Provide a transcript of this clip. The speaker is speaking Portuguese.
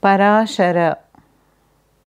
para Parashara